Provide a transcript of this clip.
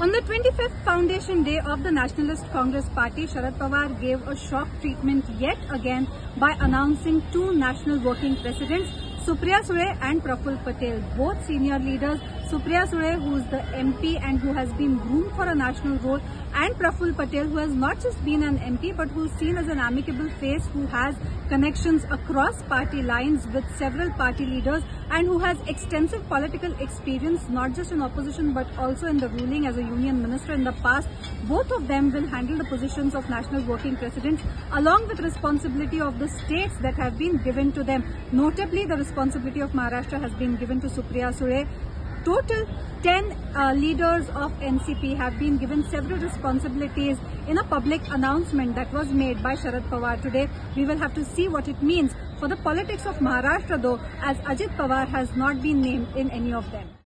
On the 25th foundation day of the Nationalist Congress Party, Sharad Pawar gave a shock treatment yet again by announcing two national working presidents, Supriya Sule and Praful Patel, both senior leaders. Supriya Sule, who is the MP and who has been groomed for a national role, and Praful Patel, who has not just been an MP but who is seen as an amicable face, who has connections across party lines with several party leaders and who has extensive political experience, not just in opposition but also in the ruling as a union minister in the past. Both of them will handle the positions of national working presidents along with responsibility of the states that have been given to them. Notably, the responsibility of Maharashtra has been given to Supriya Sule. Total 10 uh, leaders of NCP have been given several responsibilities in a public announcement that was made by Sharad Pawar today. We will have to see what it means for the politics of Maharashtra though as Ajit Pawar has not been named in any of them.